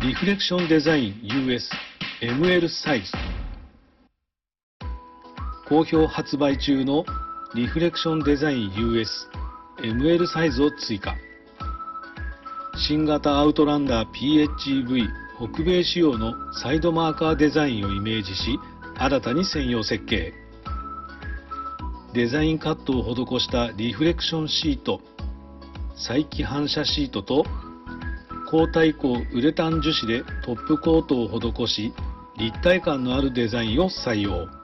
リフレクションデザイン US ML サイズ好評発売中のリフレクションデザイン US ML サイズを追加。新型アウトランダー PHEV 北米仕様のサイドマーカーデザインをイメージし新たに専用設計。デザインカットを施したリフレクションシート再起反射シートと高耐光ウレタン樹脂でトップコートを施し立体感のあるデザインを採用。